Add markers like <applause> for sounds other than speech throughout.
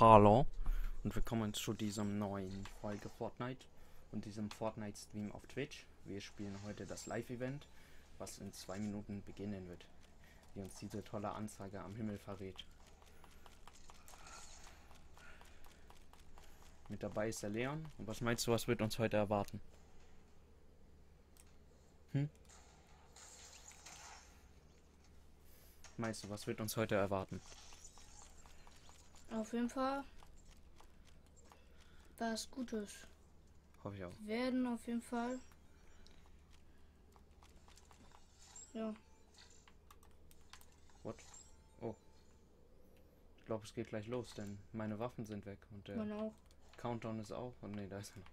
Hallo und willkommen zu diesem neuen Folge Fortnite und diesem Fortnite Stream auf Twitch. Wir spielen heute das Live-Event, was in zwei Minuten beginnen wird, wie uns diese tolle Anzeige am Himmel verrät. Mit dabei ist der Leon. Und was meinst du, was wird uns heute erwarten? Hm? Meinst du, was wird uns heute erwarten? Auf jeden Fall was Gutes. Hoffe ich auch. Wir werden auf jeden Fall. Ja. What? Oh. Ich glaube, es geht gleich los, denn meine Waffen sind weg und der auch. Countdown ist auch. Und nee, da ist er noch.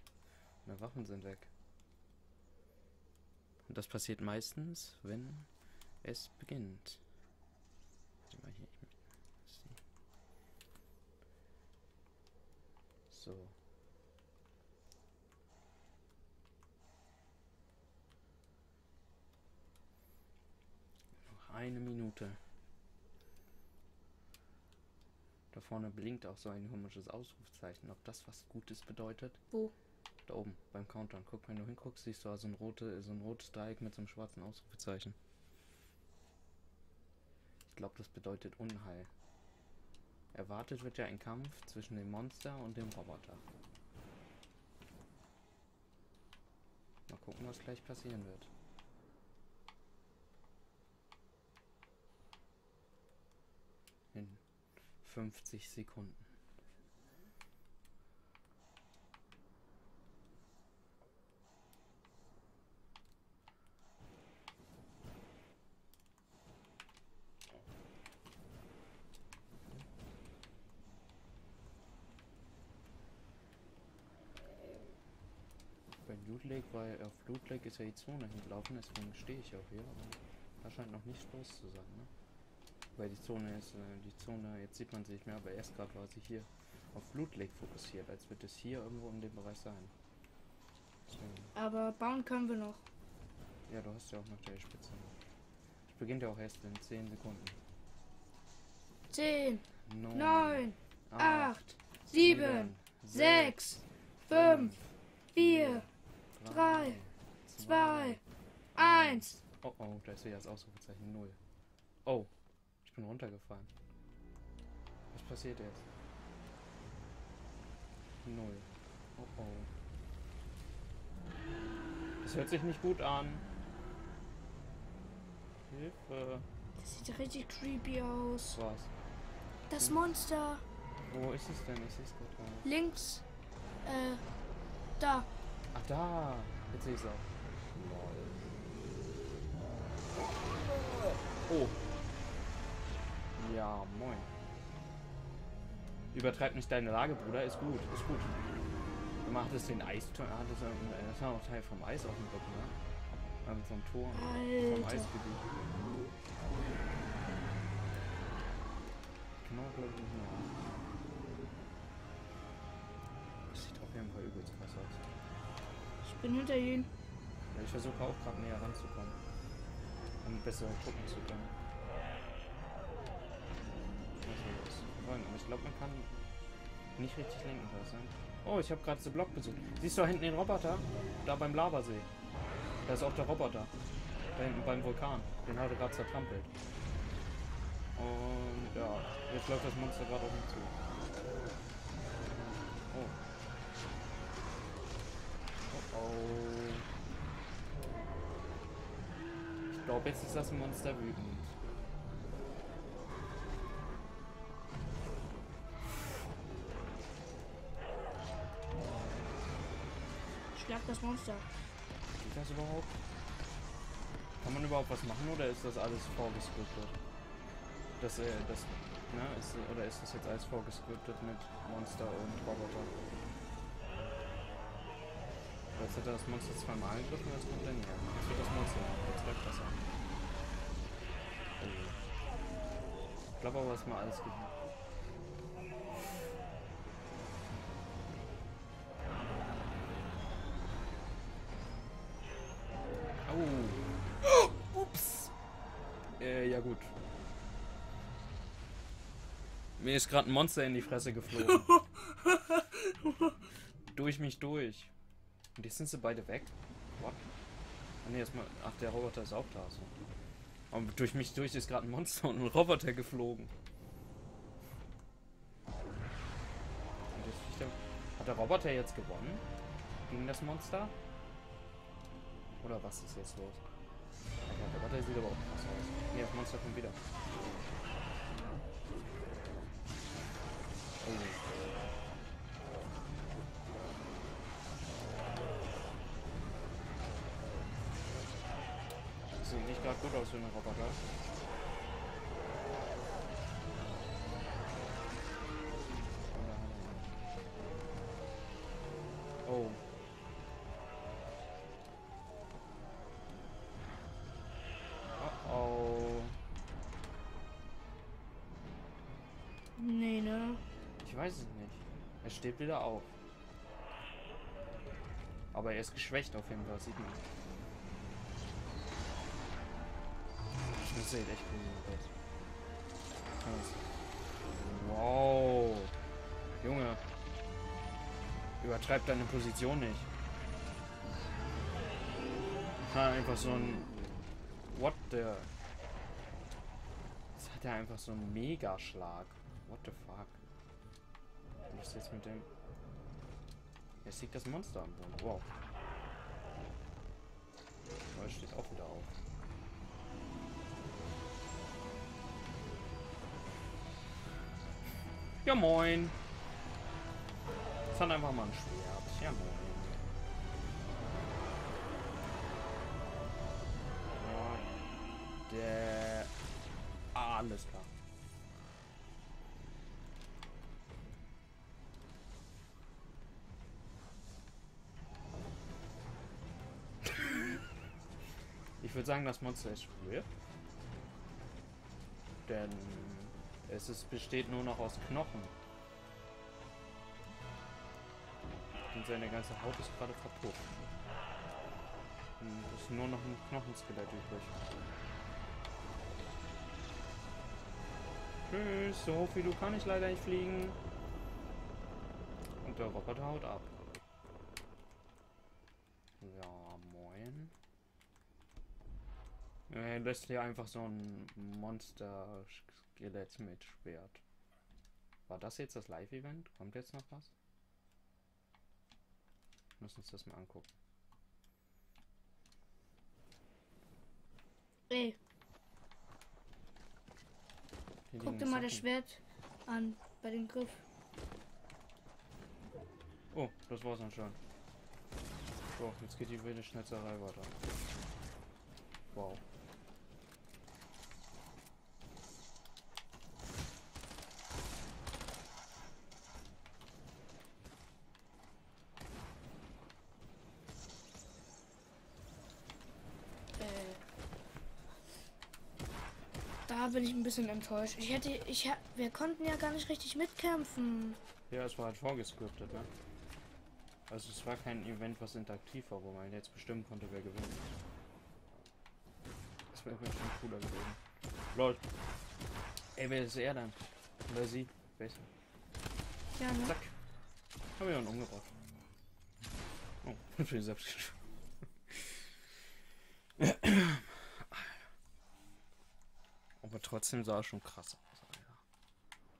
Meine Waffen sind weg. Und das passiert meistens, wenn es beginnt. Warte mal hier, ich möchte- So. Noch eine Minute. Da vorne blinkt auch so ein komisches Ausrufzeichen. Ob das was Gutes bedeutet? Wo? Da oben, beim Countdown. Guck, wenn du hinguckst, siehst du also ein, rote, so ein rotes Dreieck mit so einem schwarzen Ausrufezeichen. Ich glaube, das bedeutet Unheil. Erwartet wird ja ein Kampf zwischen dem Monster und dem Roboter. Mal gucken, was gleich passieren wird. In 50 Sekunden. Lake, weil auf Lake ist ja die Zone hingelaufen, deswegen stehe ich auch hier. Aber da scheint noch nicht los zu sein, ne? Weil die Zone ist, äh, die Zone, jetzt sieht man sie nicht mehr, aber erst gerade war sie hier auf Lake fokussiert, als wird es hier irgendwo in dem Bereich sein. Deswegen, Aber bauen können wir noch. ja, du hast ja auch noch die Spitze. Es beginnt ja auch erst in 10 Sekunden. 10, Neun, 9, acht, 8, 7, 6, 5, 4, drei, 2, 1. Oh oh, da ist wieder das Ausrufezeichen 0. Oh, ich bin runtergefallen. Was passiert jetzt? 0. Oh oh. Das hört sich nicht gut an. Hilfe. Das sieht richtig creepy aus. Was? Das Monster. Wo ist es denn? Sehe es nicht. Links. Äh, da. Ach da. Jetzt sehe ich es auch. Oh. Ja, moin. Übertreib nicht deine Lage, Bruder. Ist gut, ist gut. Du hattest den Eis... Äh, das war auch Teil vom Eis auf dem Rücken, ne? Ähm, vom Tor. Vom. Eisgebiet. Genau, glaube ich nicht mehr. Das sieht auf jeden Fall übelst krass aus. Bin hinter ihnen. Ja, ich versuche auch gerade näher ranzukommen. Um besser gucken zu können. Ich glaube, man kann nicht richtig lenken, das sein? Oh, ich habe gerade den Block besucht. Siehst du da hinten den Roboter? Da beim Lavasee. Da ist auch der Roboter. Da hinten beim Vulkan. Den hat er gerade zertrampelt. Und ja, jetzt läuft das Monster gerade auf mich zu. Oh. Oh oh. Ich glaube, jetzt ist das Monster wütend. Schlag das Monster. Geht das überhaupt? Kann man überhaupt was machen oder ist das alles vorgescriptet? Das, äh, das, ne, ist, oder ist das jetzt alles vorgescriptet mit Monster und Roboter? Jetzt hat er das Monster zweimal angegriffen, jetzt kommt er näher. Jetzt wird das Monster, jetzt läuft das an. Oh. Ich glaube aber, dass mal alles geht. Oh. <gasps> Ups. Äh, ja gut. Mir ist gerade ein Monster in die Fresse geflogen. <laughs> durch mich durch. Und jetzt sind sie beide weg. What? Ah, nee, erstmal. Ach, der Roboter ist auch da. So. Aber durch mich durch ist gerade ein Monster und ein Roboter geflogen. Und jetzt der- Hat der Roboter jetzt gewonnen? Gegen das Monster? Oder was ist jetzt los? Der Roboter sieht aber auch krass aus. Nee, das Monster kommt wieder. Oh. Sieht nicht gerade gut aus für einen Roboter. Oh. Oh oh. Nee, ne? Ich weiß es nicht. Er steht wieder auf. Aber er ist geschwächt auf jeden Fall, sieht man. Das sieht echt gut aus. Wow. Junge. Übertreib deine Position nicht. Ha, einfach so ein. What the. Jetzt hat er einfach so einen Megaschlag. What the fuck? Was ist jetzt mit dem. Jetzt liegt das Monster am Boden. Wow. Aber er steht auch wieder auf. Ja moin. Das hat einfach mal ein Schwert. Ja moin. Der. Alles klar. Ich würde sagen, das Monster ist RIP. Denn es ist, besteht nur noch aus Knochen. Und seine ganze Haut ist gerade verpufft. Und es ist nur noch ein Knochenskelett übrig. Tschüss, so hoch wie du kann ich leider nicht fliegen. Und der Roboter haut ab. Ja, moin. Er lässt hier einfach so ein Monster-Skelett mit Schwert. War das jetzt das Live-Event? Kommt jetzt noch was? Lass uns das mal angucken. Ey, Hier guck dir mal das. Schwert an bei dem Griff. Oh, das war's anscheinend. So, jetzt geht die wilde Schnitzerei weiter. Wow. Äh, da bin ich ein bisschen enttäuscht. Ich hätte, ich, wir konnten ja gar nicht richtig mitkämpfen. Ja, es war halt vorgescriptet, ne? Also es war kein Event, was interaktiv war, wo man jetzt bestimmen konnte, wer gewinnt. Das wäre bestimmt cooler gewesen. Lol. Ey, wer ist er dann? Oder sie? Ist Ja, ne? Zack. Haben wir ihn umgebracht. Oh, selbst gesch- Aber trotzdem sah er schon krass aus.